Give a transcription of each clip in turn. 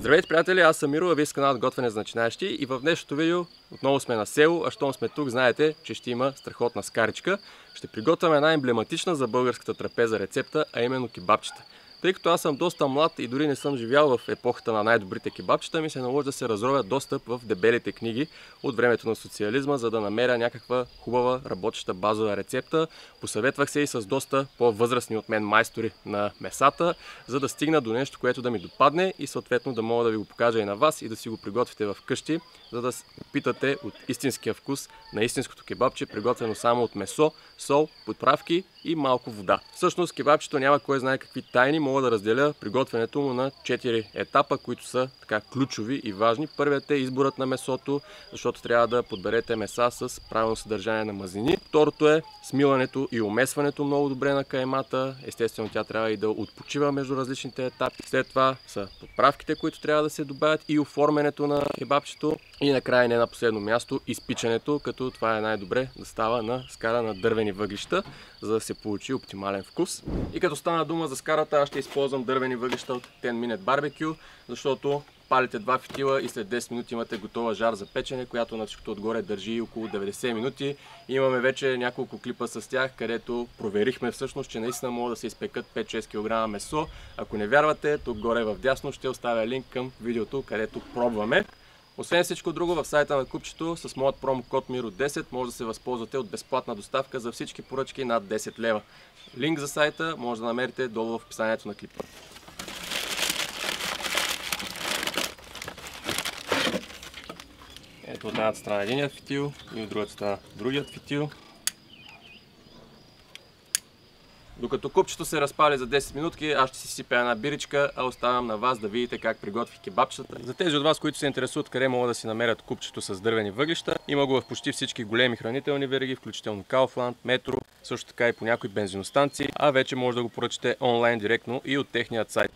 Здравейте, приятели! Аз съм Миро, а вие с каналът Готвене за начинаещи и в днешното видео отново сме на село, а щом сме тук, знаете, че ще има страхотна скаричка. Ще приготвяме една емблематична за българската трапеза рецепта, а именно кебабчета. Тъй като аз съм доста млад и дори не съм живял в епохата на най-добрите кебабчета, ми се наложи да се разровя достъп в дебелите книги от времето на социализма, за да намеря някаква хубава работеща базова рецепта. Посъветвах се и с доста по-възрастни от мен майстори на месата, за да стигна до нещо, което да ми допадне и съответно да мога да ви го покажа и на вас и да си го приготвите в къщи, за да опитате от истинския вкус на истинското кебабче, приготвено само от месо, сол, подправки и малко вода. Всъщност кебабчето няма кой знае какви тайни, мога да разделя приготвянето му на 4 етапа, които са така ключови и важни. Първият е изборът на месото, защото трябва да подберете меса с правилно съдържание на мазнини. Второто е смилането и умесването много добре на каймата. Естествено тя трябва и да отпочива между различните етапи. След това са подправките, които трябва да се добавят и оформянето на кебабчето. И накрая не на последно място изпичането, като това е най-добре да става на скара на дървени въглища, за да се получи оптимален вкус. И като стана дума за скарата, аз ще използвам дървени въглища от 10 Minute Barbecue, защото палите два фитила и след 10 минути имате готова жар за печене, която на всичкото отгоре държи около 90 минути. Имаме вече няколко клипа с тях, където проверихме всъщност, че наистина могат да се изпекат 5-6 кг месо. Ако не вярвате, тук горе в дясно ще оставя линк към видеото, където пробваме. Освен всичко друго, в сайта на купчето с моят промокод MIRO10 може да се възползвате от безплатна доставка за всички поръчки над 10 лева. Линк за сайта може да намерите долу в описанието на клипа. Ето от едната страна единият фитил и от другата страна другият фитил. Докато купчето се разпали за 10 минутки, аз ще си сипя една биричка, а оставям на вас да видите как приготвих кебабчета. За тези от вас, които се интересуват къде могат да си намерят купчето с дървени въглища, има го в почти всички големи хранителни вериги, включително Kaufland, Metro, също така и по някои бензиностанции, а вече може да го поръчате онлайн директно и от техният сайт.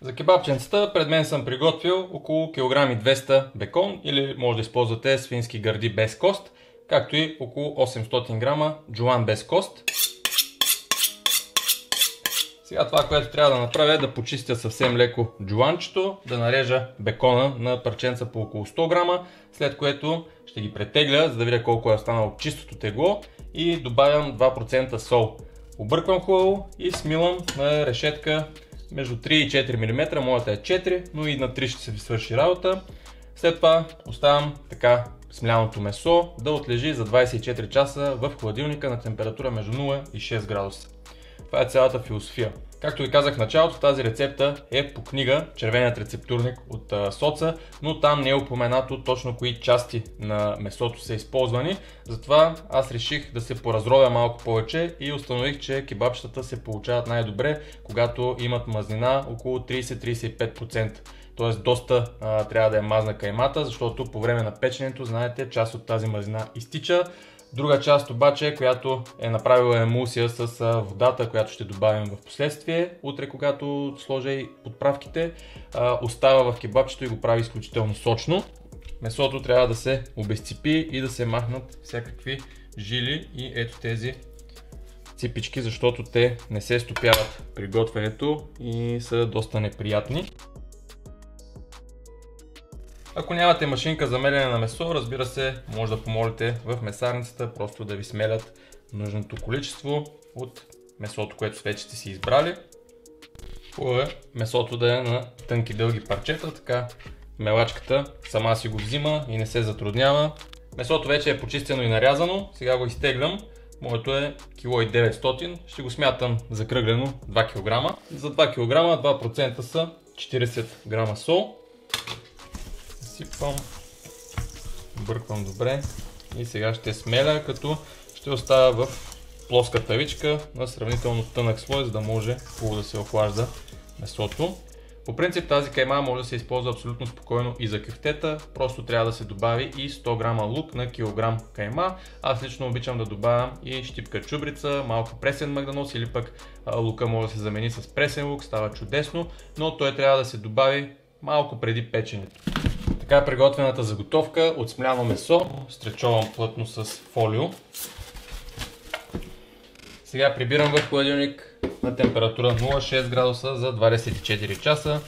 За кебабченцата пред мен съм приготвил около килограми 200 бекон или може да използвате свински гърди без кост, както и около 800 грама джуан без кост. Сега това, което трябва да направя е да почистя съвсем леко джуанчето, да нарежа бекона на парченца по около 100 грама, след което ще ги претегля, за да видя колко е останало чистото тегло и добавям 2% сол. Обърквам хубаво и смилам на решетка между 3 и 4 мм, моята е 4, но и на 3 ще се ви свърши работа. След това оставям така смляното месо да отлежи за 24 часа в хладилника на температура между 0 и 6 градуса. Това е цялата философия. Както ви казах в началото, тази рецепта е по книга Червеният рецептурник от а, Соца, но там не е упоменато точно кои части на месото са използвани. Затова аз реших да се поразровя малко повече и установих, че кебабчетата се получават най-добре, когато имат мазнина около 30-35%. Т.е. доста а, трябва да е мазна каймата, защото по време на печенето, знаете, част от тази мазнина изтича. Друга част обаче, която е направила емулсия с водата, която ще добавим в последствие, утре когато сложа и подправките, остава в кебабчето и го прави изключително сочно. Месото трябва да се обезципи и да се махнат всякакви жили и ето тези ципички, защото те не се стопяват при готвенето и са доста неприятни. Ако нямате машинка за мелене на месо, разбира се, може да помолите в месарницата просто да ви смелят нужното количество от месото, което вече сте си избрали. Хубаво е месото да е на тънки дълги парчета, така мелачката сама си го взима и не се затруднява. Месото вече е почистено и нарязано, сега го изтеглям. Моето е 1,9 ще го смятам закръглено 2 кг. За 2 кг 2% са 40 грама сол изсипвам, бърквам добре и сега ще смеля, като ще оставя в плоска тавичка на сравнително тънък слой, за да може хубаво да се охлажда месото. По принцип тази кайма може да се използва абсолютно спокойно и за кефтета, просто трябва да се добави и 100 грама лук на килограм кайма. Аз лично обичам да добавям и щипка чубрица, малко пресен магданоз или пък лука може да се замени с пресен лук, става чудесно, но той трябва да се добави малко преди печенето. Така е приготвената заготовка от смляно месо, стречовам плътно с фолио. Сега прибирам в хладилник на температура 0,6 градуса за 24 часа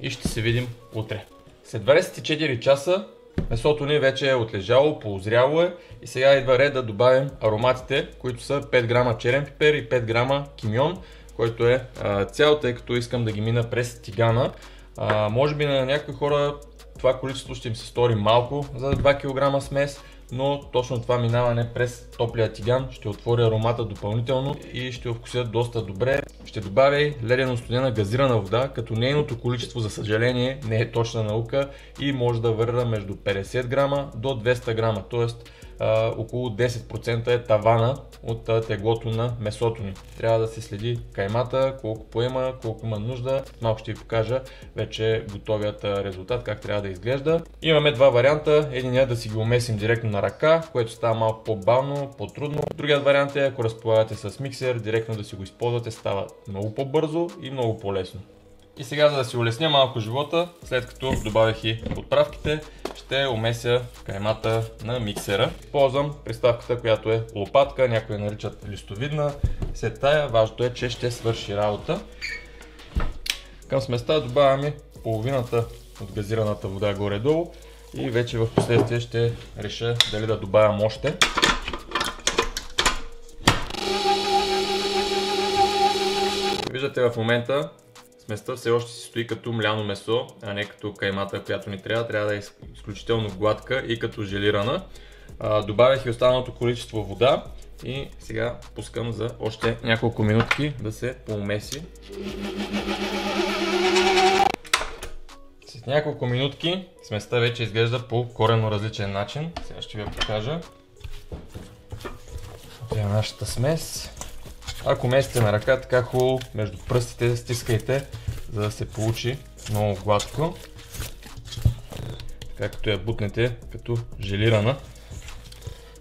и ще се видим утре. След 24 часа месото ни вече е отлежало, поозряло е и сега идва ред да добавим ароматите, които са 5 грама черен пипер и 5 грама кимион, който е цял, тъй като искам да ги мина през тигана. А, може би на някои хора това количество ще им се стори малко за 2 кг смес, но точно това минаване през топлия тиган ще отвори аромата допълнително и ще го вкусят доста добре. Ще добавя и ледено студена газирана вода, като нейното количество за съжаление не е точна наука и може да върна между 50 грама до 200 грама, т.е около 10% е тавана от теглото на месото ни. Трябва да се следи каймата, колко поема, колко има нужда. Малко ще ви покажа вече готовият резултат, как трябва да изглежда. Имаме два варианта. Единият е да си ги умесим директно на ръка, което става малко по-бавно, по-трудно. Другият вариант е, ако разполагате с миксер, директно да си го използвате, става много по-бързо и много по-лесно. И сега, за да си улесня малко живота, след като добавих и подправките, ще умеся каймата на миксера. Ползвам приставката, която е лопатка, някои наричат листовидна. След тая, важното е, че ще свърши работа. Към сместа добавяме половината от газираната вода горе-долу и вече в последствие ще реша дали да добавям още. Виждате в момента Сместа все още си стои като мляно месо, а не като каймата, която ни трябва. Трябва да е изключително гладка и като желирана. добавях и останалото количество вода и сега пускам за още няколко минутки да се поумеси. След няколко минутки сместа вече изглежда по коренно различен начин. Сега ще ви я покажа. Това е нашата смес. Ако месите на ръка, така хубаво между пръстите стискайте, за да се получи много гладко. Така като я бутнете като желирана.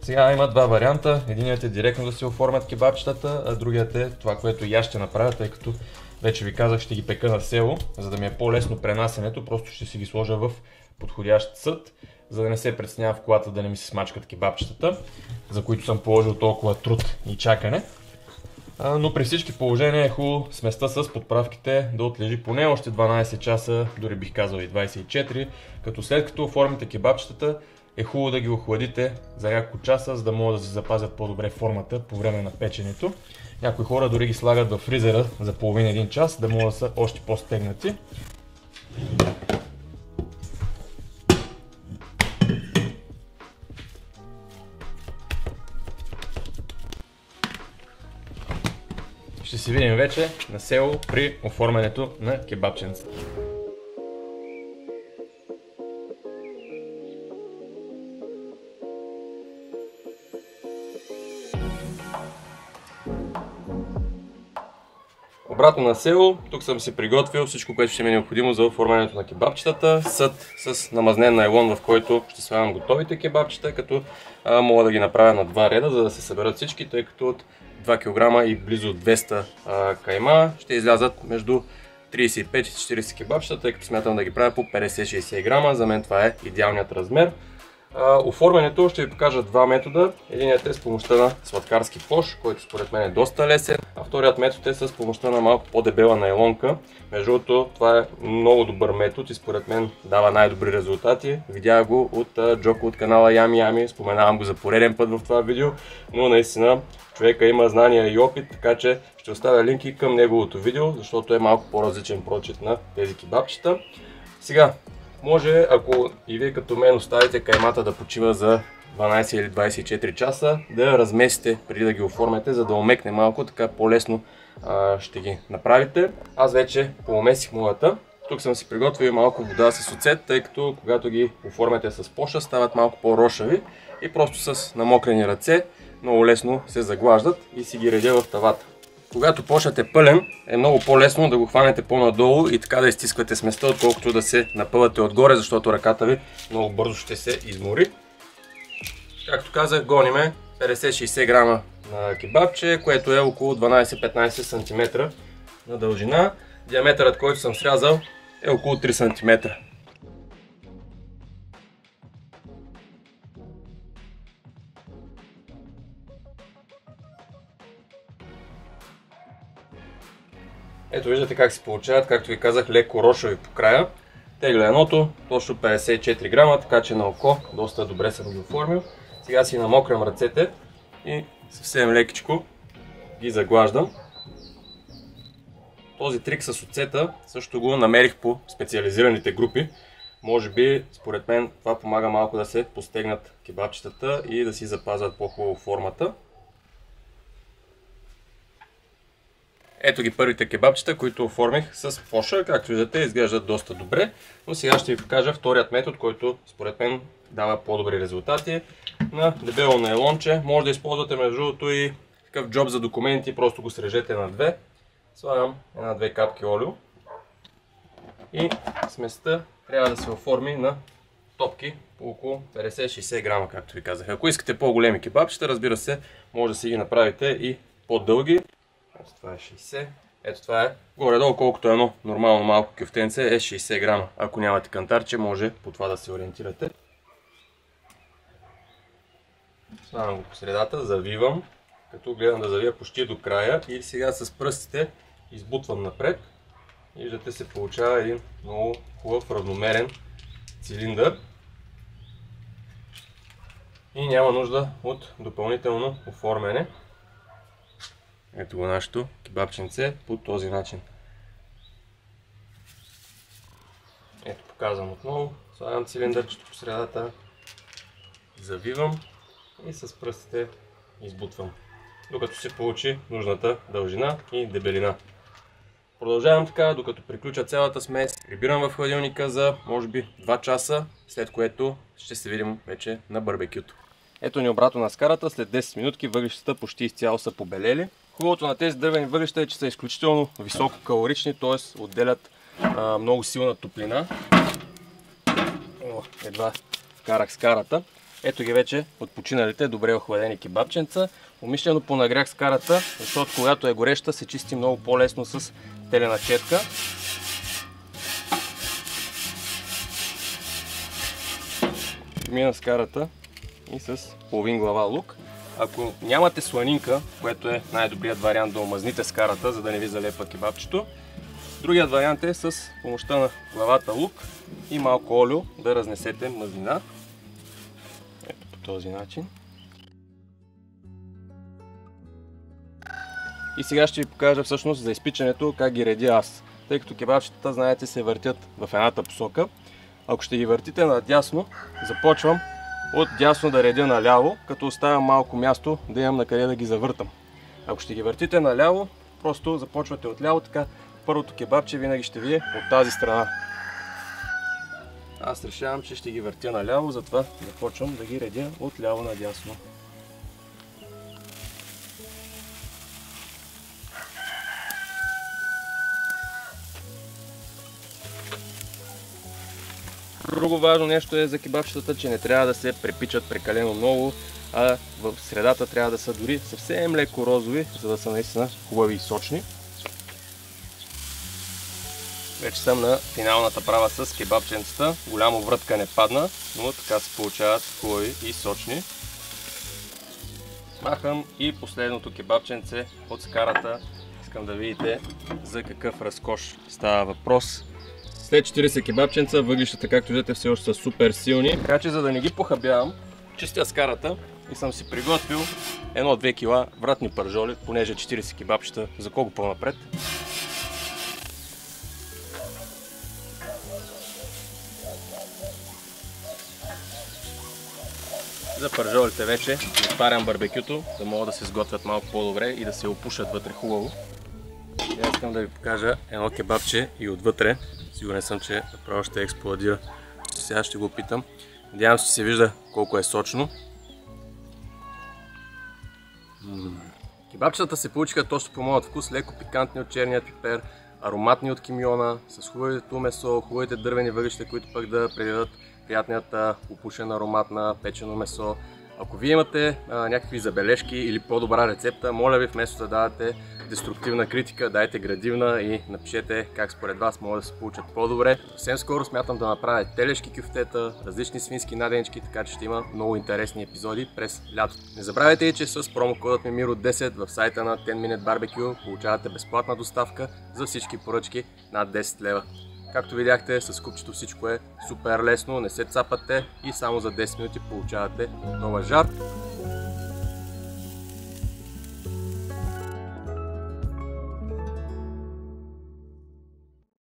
Сега има два варианта. Единият е директно да се оформят кебабчетата, а другият е това, което я ще направя, тъй като вече ви казах, ще ги пека на село, за да ми е по-лесно пренасенето. Просто ще си ги сложа в подходящ съд, за да не се предснява в колата да не ми се смачкат кебабчетата, за които съм положил толкова труд и чакане но при всички положения е хубаво сместа с подправките да отлежи поне още 12 часа, дори бих казал и 24, като след като оформите кебабчетата е хубаво да ги охладите за няколко часа, за да могат да се запазят по-добре формата по време на печенето. Някои хора дори ги слагат в фризера за половин един час, да могат да са още по-стегнати. Се видим вече на село при оформянето на кебабченцата. Обратно на село, тук съм си приготвил всичко, което ще ми е необходимо за оформянето на кебабчетата. Съд с намазнен найлон, в който ще слагам готовите кебабчета, като а, мога да ги направя на два реда, за да се съберат всички, тъй като от 2 кг и близо 200 а, кайма ще излязат между 35 и 40 кебабчета, тъй като смятам да ги правя по 50-60 грама. За мен това е идеалният размер. Оформянето ще ви покажа два метода. Единият е с помощта на сладкарски пош, който според мен е доста лесен. А вторият метод е с помощта на малко по-дебела найлонка. Между другото, това е много добър метод и според мен дава най-добри резултати. Видях го от Джоко от канала Yami Yami, споменавам го за пореден път в това видео, но наистина човека има знания и опит, така че ще оставя линки към неговото видео, защото е малко по-различен прочит на тези кебабчета. Сега, може, ако и вие като мен оставите каймата да почива за 12 или 24 часа, да я разместите преди да ги оформяте, за да омекне малко, така по-лесно ще ги направите. Аз вече поумесих моята. Тук съм си приготвил малко вода с оцет, тъй като когато ги оформяте с поша, стават малко по-рошави и просто с намокрени ръце много лесно се заглаждат и си ги редя в тавата. Когато почнат е пълен, е много по-лесно да го хванете по-надолу и така да изтисквате сместа, отколкото да се напъвате отгоре, защото ръката ви много бързо ще се измори. Както казах, гониме 50-60 грама на кебабче, което е около 12-15 см на дължина. Диаметърът, който съм срязал е около 3 см. Ето виждате как се получават, както ви казах, леко рошави по края. Тегля едното, точно 54 грама, така че на око доста добре съм ги оформил. Сега си намокрям ръцете и съвсем лекичко ги заглаждам. Този трик с оцета също го намерих по специализираните групи. Може би, според мен, това помага малко да се постегнат кебабчетата и да си запазват по-хубаво формата. Ето ги първите кебабчета, които оформих с фоша. Както виждате, изглеждат доста добре. Но сега ще ви покажа вторият метод, който според мен дава по-добри резултати. На дебело найлонче. Може да използвате между другото и такъв джоб за документи. Просто го срежете на две. Слагам една-две капки олио. И сместа трябва да се оформи на топки по около 50-60 грама, както ви казах. Ако искате по-големи кебабчета, разбира се, може да си ги направите и по-дълги. Ето това е 60. Ето това е горе-долу, колкото е едно нормално малко кюфтенце е 60 грама. Ако нямате кантарче, може по това да се ориентирате. Слагам го по средата, завивам, като гледам да завия почти до края и сега с пръстите избутвам напред. Виждате се получава един много хубав равномерен цилиндър. И няма нужда от допълнително оформяне. Ето го нашето кебабченце по този начин. Ето показвам отново. Слагам цилиндърчето по средата. Завивам и с пръстите избутвам. Докато се получи нужната дължина и дебелина. Продължавам така, докато приключа цялата смес. Прибирам в хладилника за може би 2 часа, след което ще се видим вече на барбекюто. Ето ни обратно на скарата, след 10 минутки въглищата почти изцяло са побелели. Хубавото на тези дървени въглища е, че са изключително високо калорични, т.е. отделят а, много силна топлина. О, едва вкарах скарата. Ето ги вече от починалите добре охладени кебабченца. Умишлено понагрях скарата, защото когато е гореща се чисти много по-лесно с телена четка. Мина скарата и с половин глава лук. Ако нямате сланинка, което е най-добрият вариант да омазните скарата, за да не ви залепа кебабчето, другият вариант е с помощта на главата лук и малко олио да разнесете мазнина. Ето по този начин. И сега ще ви покажа всъщност за изпичането как ги редя аз. Тъй като кебабчетата, знаете, се въртят в едната посока. Ако ще ги въртите надясно, започвам от дясно да редя наляво, като оставям малко място да имам на къде да ги завъртам. Ако ще ги въртите наляво, просто започвате от ляво, така първото кебабче винаги ще ви е от тази страна. Аз решавам, че ще ги въртя наляво, затова започвам да ги редя от ляво надясно. Друго важно нещо е за кебабчетата, че не трябва да се препичат прекалено много, а в средата трябва да са дори съвсем леко розови, за да са наистина хубави и сочни. Вече съм на финалната права с кебабченцата. Голямо врътка не падна, но така се получават хубави и сочни. Махам и последното кебабченце от скарата. Искам да видите за какъв разкош става въпрос. След 40 кебабченца въглищата, както виждате, все още са супер силни. Така че, за да не ги похабявам, чистя скарата и съм си приготвил 1-2 кила вратни пържоли, понеже 40 кебабчета, за колко по-напред. За пържолите вече отварям барбекюто, да могат да се сготвят малко по-добре и да се опушат вътре хубаво. Сега искам да ви покажа едно кебабче и отвътре. Сигурен съм, че направо ще експлодира. Сега ще го опитам. Надявам се, се вижда колко е сочно. Кебабчетата се получиха точно по моят вкус, леко пикантни от черния пипер, ароматни от кимиона, с хубавото месо, хубавите дървени въглища, които пък да предадат приятният опушен аромат на печено месо. Ако вие имате а, някакви забележки или по-добра рецепта, моля ви вместо да давате деструктивна критика, дайте градивна и напишете как според вас могат да се получат по-добре. Съвсем скоро смятам да направя телешки кюфтета, различни свински наденчки, така че ще има много интересни епизоди през лято. Не забравяйте и, че с промокодът ми Miro10 в сайта на 10 Minute Barbecue получавате безплатна доставка за всички поръчки над 10 лева. Както видяхте, с купчето всичко е супер лесно, не се цапате и само за 10 минути получавате нова жар.